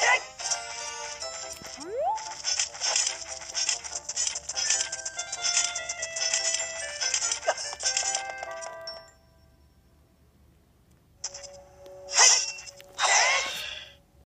Check